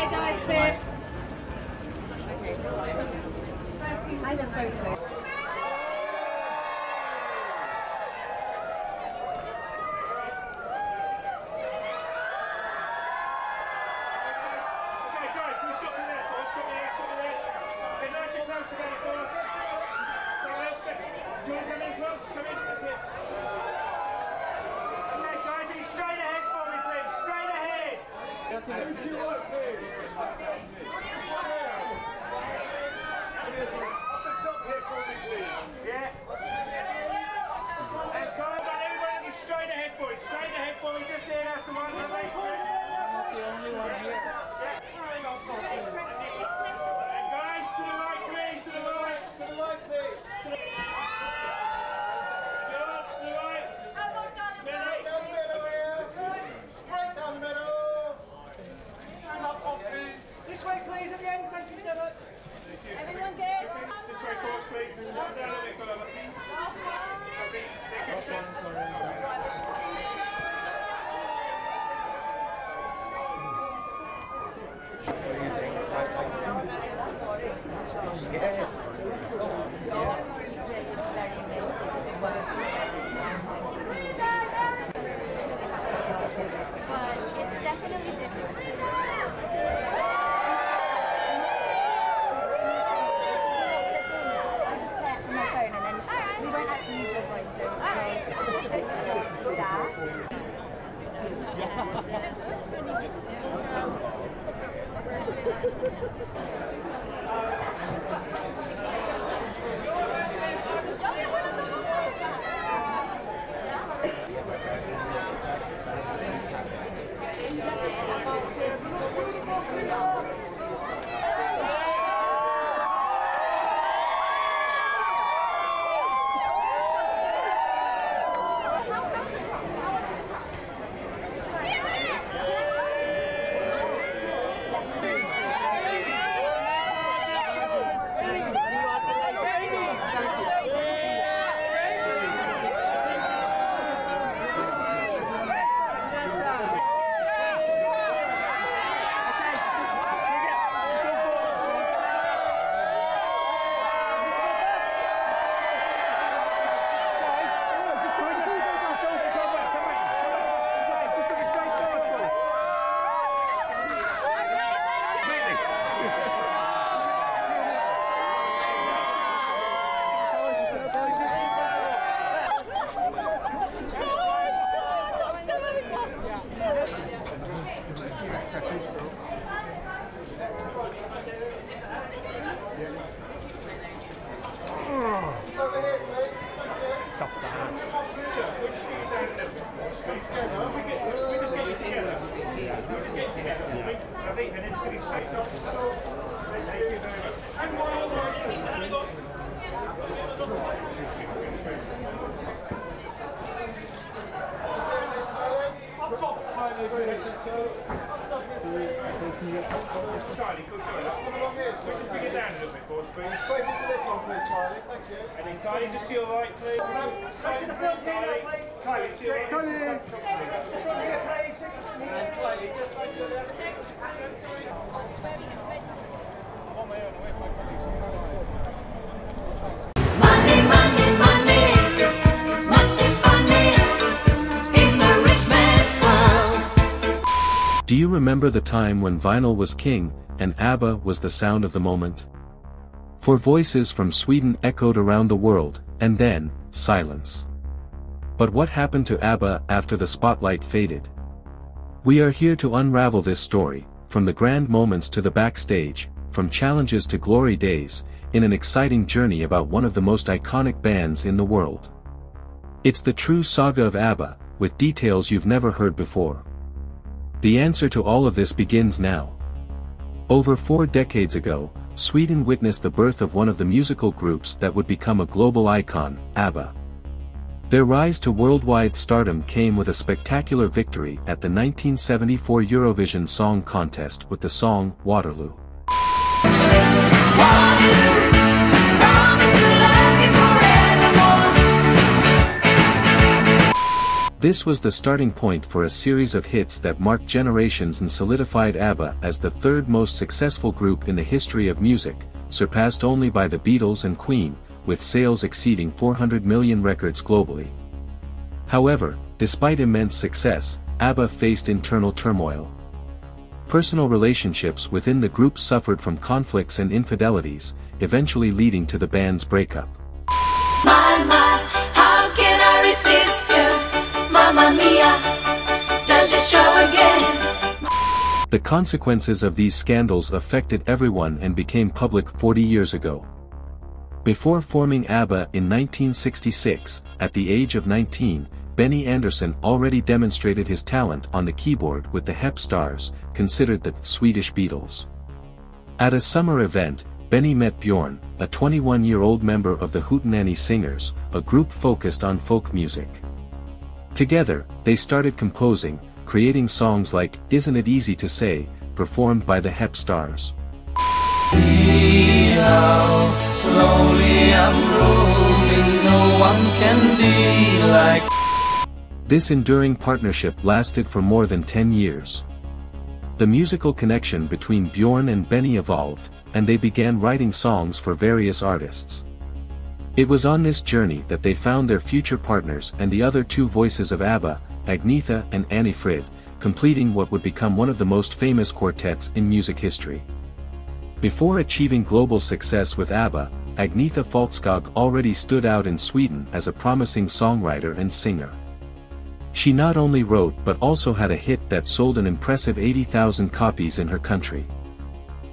Okay, guys, clear. I have a photo. Okay, guys, can we stop it there, boys? Stop it there, stop it there. Okay, nice and close together, boys. Someone else step. Do you want to come in as well? Come in, that's it. Okay, guys, do straight ahead for me, please. Straight ahead. Yeah. Straight into this one, please. Thank you. And then just to your right, please. To the front. Kylie, to your right. Kylie. World. Do you remember the time when vinyl was king, and ABBA was the sound of the moment? Four voices from Sweden echoed around the world, and then, silence. But what happened to ABBA after the spotlight faded? We are here to unravel this story, from the grand moments to the backstage, from challenges to glory days, in an exciting journey about one of the most iconic bands in the world. It's the true saga of ABBA, with details you've never heard before. The answer to all of this begins now. Over four decades ago, Sweden witnessed the birth of one of the musical groups that would become a global icon, ABBA. Their rise to worldwide stardom came with a spectacular victory at the 1974 Eurovision Song Contest with the song Waterloo. This was the starting point for a series of hits that marked generations and solidified ABBA as the third most successful group in the history of music, surpassed only by the Beatles and Queen, with sales exceeding 400 million records globally. However, despite immense success, ABBA faced internal turmoil. Personal relationships within the group suffered from conflicts and infidelities, eventually leading to the band's breakup. My, my, Mamma mia, does it show again? The consequences of these scandals affected everyone and became public 40 years ago. Before forming ABBA in 1966, at the age of 19, Benny Andersson already demonstrated his talent on the keyboard with the Hep Stars, considered the Swedish Beatles. At a summer event, Benny met Bjorn, a 21-year-old member of the Hootenanny Singers, a group focused on folk music. Together, they started composing, creating songs like Isn't It Easy to Say, performed by the Hep Stars. This enduring partnership lasted for more than 10 years. The musical connection between Bjorn and Benny evolved, and they began writing songs for various artists. It was on this journey that they found their future partners and the other two voices of ABBA, Agnetha and Anni-Frid, completing what would become one of the most famous quartets in music history. Before achieving global success with ABBA, Agnetha Faltskog already stood out in Sweden as a promising songwriter and singer. She not only wrote but also had a hit that sold an impressive 80,000 copies in her country.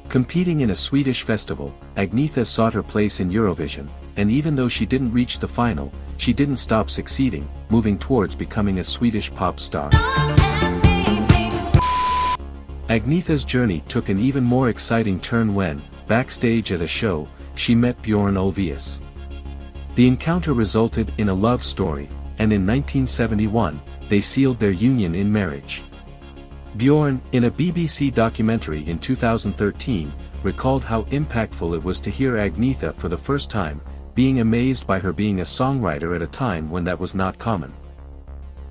Competing in a Swedish festival, Agnetha sought her place in Eurovision, and even though she didn't reach the final, she didn't stop succeeding, moving towards becoming a Swedish pop star. Agnetha's journey took an even more exciting turn when, backstage at a show, she met Bjorn Ulvaeus. The encounter resulted in a love story, and in 1971, they sealed their union in marriage. Bjorn, in a BBC documentary in 2013, recalled how impactful it was to hear Agnetha for the first time, being amazed by her being a songwriter at a time when that was not common.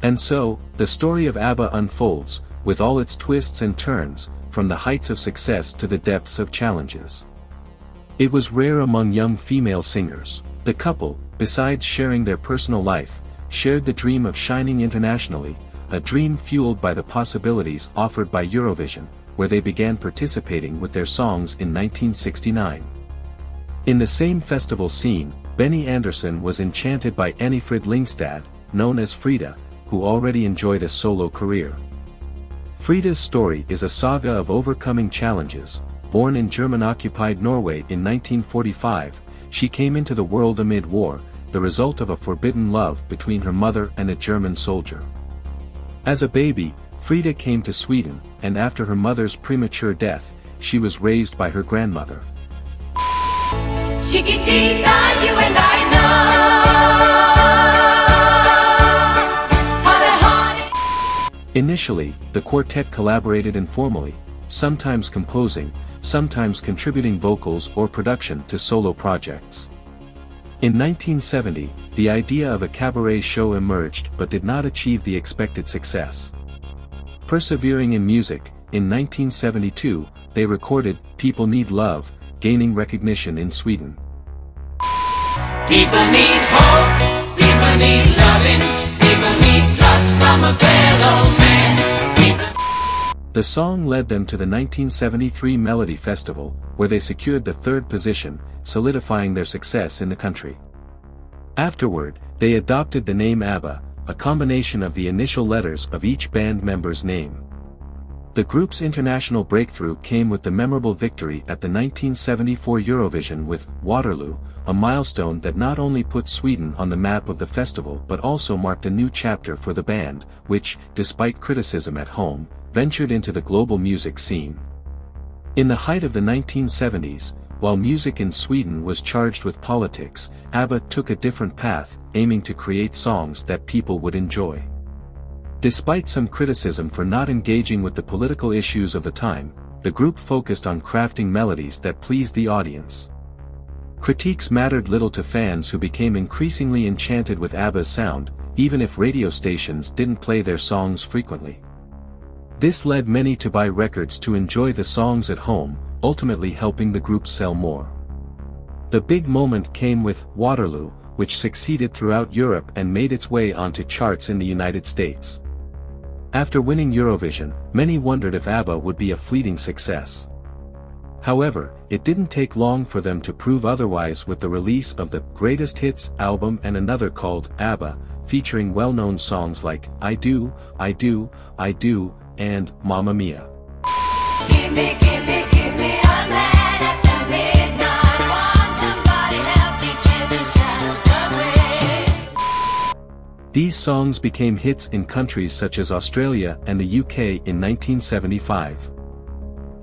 And so, the story of ABBA unfolds, with all its twists and turns, from the heights of success to the depths of challenges. It was rare among young female singers. The couple, besides sharing their personal life, shared the dream of shining internationally, a dream fueled by the possibilities offered by Eurovision, where they began participating with their songs in 1969. In the same festival scene, Benny Andersson was enchanted by Anni-Frid Lyngstad, known as Frida, who already enjoyed a solo career. Frida's story is a saga of overcoming challenges. Born in German-occupied Norway in 1945, she came into the world amid war, the result of a forbidden love between her mother and a German soldier. As a baby, Frida came to Sweden, and after her mother's premature death, she was raised by her grandmother. Chiquitita, you and I know Initially, the quartet collaborated informally, sometimes composing, sometimes contributing vocals or production to solo projects. In 1970, the idea of a cabaret show emerged but did not achieve the expected success. Persevering in music, in 1972, they recorded People Need Love, gaining recognition in Sweden. People need hope, people need loving, people need trust from a fellow man. The song led them to the 1973 Melody Festival, where they secured the third position, solidifying their success in the country. Afterward, they adopted the name ABBA, a combination of the initial letters of each band member's name. The group's international breakthrough came with the memorable victory at the 1974 Eurovision with Waterloo, a milestone that not only put Sweden on the map of the festival but also marked a new chapter for the band, which, despite criticism at home, ventured into the global music scene. In the height of the 1970s, while music in Sweden was charged with politics, ABBA took a different path, aiming to create songs that people would enjoy. Despite some criticism for not engaging with the political issues of the time, the group focused on crafting melodies that pleased the audience. Critiques mattered little to fans who became increasingly enchanted with ABBA's sound, even if radio stations didn't play their songs frequently. This led many to buy records to enjoy the songs at home, ultimately helping the group sell more. The big moment came with Waterloo, which succeeded throughout Europe and made its way onto charts in the United States. After winning Eurovision, many wondered if ABBA would be a fleeting success. However, it didn't take long for them to prove otherwise with the release of the Greatest Hits album and another called ABBA, featuring well-known songs like I Do, I Do, I Do, and Mamma Mia. Give me, give me, give These songs became hits in countries such as Australia and the UK in 1975.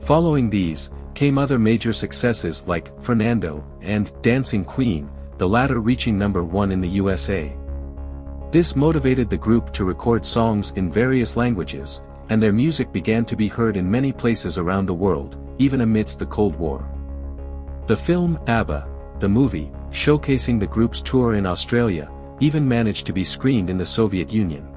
Following these, came other major successes like Fernando and Dancing Queen, the latter reaching number one in the USA. This motivated the group to record songs in various languages, and their music began to be heard in many places around the world, even amidst the Cold War. The film ABBA, the movie, showcasing the group's tour in Australia, even managed to be screened in the Soviet Union.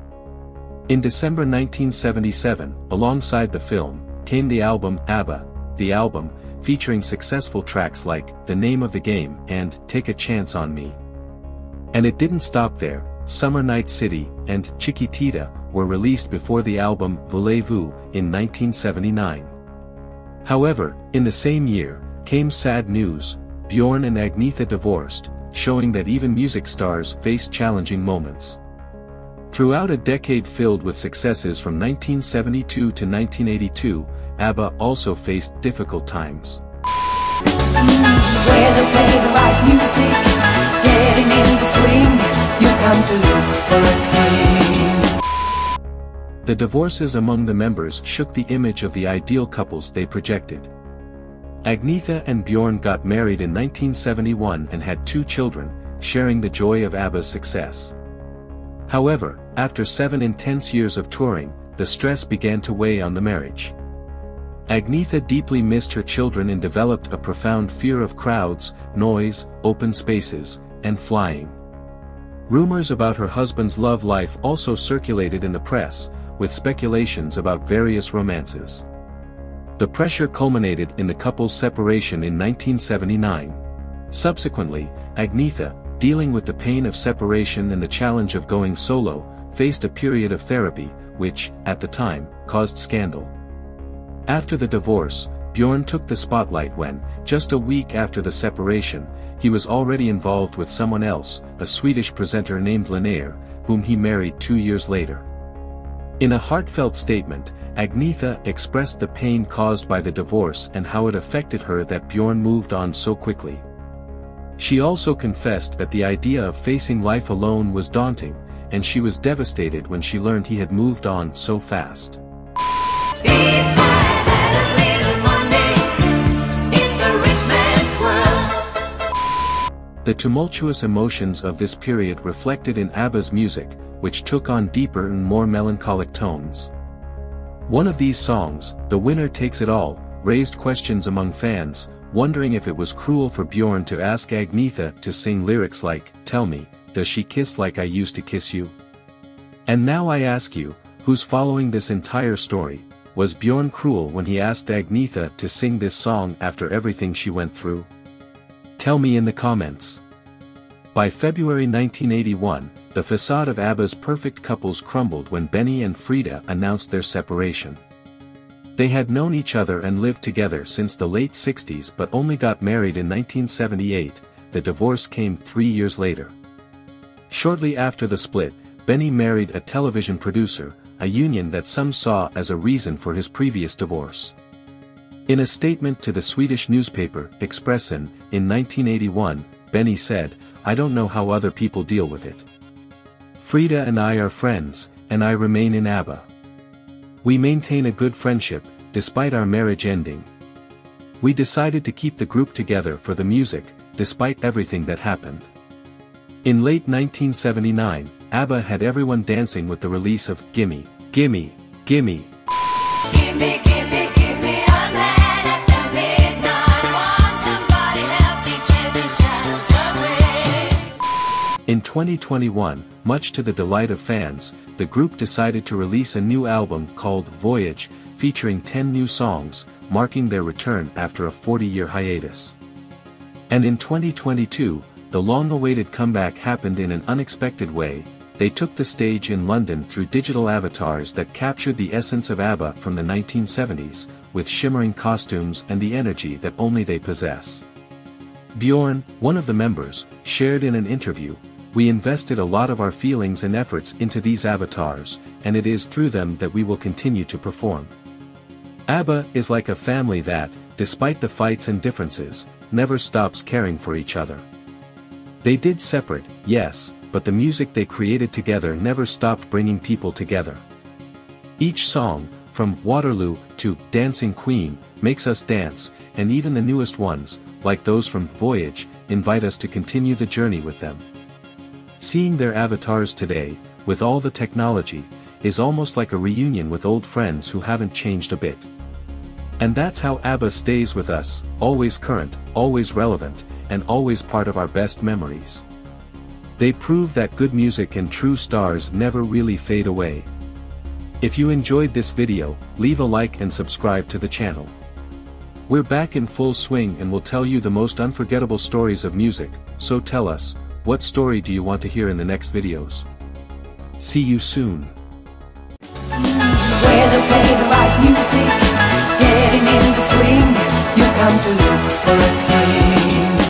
In December 1977, alongside the film, came the album ABBA, the album, featuring successful tracks like The Name of the Game and Take a Chance on Me. And it didn't stop there, Summer Night City and Chiquitita were released before the album Voulez-Vous in 1979. However, in the same year, came sad news, Bjorn and Agnetha divorced, showing that even music stars face challenging moments. Throughout a decade filled with successes from 1972 to 1982, ABBA also faced difficult times. Where they play the right music, getting in the swing, you come to look for a king. The divorces among the members shook the image of the ideal couples they projected. Agnetha and Bjorn got married in 1971 and had two children, sharing the joy of ABBA's success. However, after seven intense years of touring, the stress began to weigh on the marriage. Agnetha deeply missed her children and developed a profound fear of crowds, noise, open spaces, and flying. Rumors about her husband's love life also circulated in the press, with speculations about various romances. The pressure culminated in the couple's separation in 1979. Subsequently, Agnetha, dealing with the pain of separation and the challenge of going solo, faced a period of therapy, which, at the time, caused scandal. After the divorce, Bjorn took the spotlight when, just a week after the separation, he was already involved with someone else, a Swedish presenter named Linnér, whom he married two years later. In a heartfelt statement, Agnetha expressed the pain caused by the divorce and how it affected her that Bjorn moved on so quickly. She also confessed that the idea of facing life alone was daunting, and she was devastated when she learned he had moved on so fast. The tumultuous emotions of this period reflected in ABBA's music, which took on deeper and more melancholic tones. One of these songs, The Winner Takes It All, raised questions among fans, wondering if it was cruel for Bjorn to ask Agnetha to sing lyrics like, Tell me, does she kiss like I used to kiss you? And now I ask you, who's following this entire story, was Bjorn cruel when he asked Agnetha to sing this song after everything she went through? Tell me in the comments. By February 1981, the facade of ABBA's perfect couples crumbled when Benny and Frida announced their separation. They had known each other and lived together since the late 60s but only got married in 1978, the divorce came three years later. Shortly after the split, Benny married a television producer, a union that some saw as a reason for his previous divorce. In a statement to the Swedish newspaper, Expressen, in 1981, Benny said, I don't know how other people deal with it. Frida and I are friends, and I remain in ABBA. We maintain a good friendship, despite our marriage ending. We decided to keep the group together for the music, despite everything that happened. In late 1979, ABBA had everyone dancing with the release of Gimme, Gimme, Gimme. Give me, In 2021, much to the delight of fans, the group decided to release a new album called Voyage, featuring 10 new songs, marking their return after a 40-year hiatus. And in 2022, the long-awaited comeback happened in an unexpected way, they took the stage in London through digital avatars that captured the essence of ABBA from the 1970s, with shimmering costumes and the energy that only they possess. Bjorn, one of the members, shared in an interview, we invested a lot of our feelings and efforts into these avatars, and it is through them that we will continue to perform. ABBA is like a family that, despite the fights and differences, never stops caring for each other. They did separate, yes, but the music they created together never stopped bringing people together. Each song, from Waterloo to Dancing Queen, makes us dance, and even the newest ones, like those from Voyage, invite us to continue the journey with them. Seeing their avatars today, with all the technology, is almost like a reunion with old friends who haven't changed a bit. And that's how ABBA stays with us, always current, always relevant, and always part of our best memories. They prove that good music and true stars never really fade away. If you enjoyed this video, leave a like and subscribe to the channel. We're back in full swing and will tell you the most unforgettable stories of music, so tell us, what story do you want to hear in the next videos? See you soon. Where they play the right music, getting in the swing, you come to look for a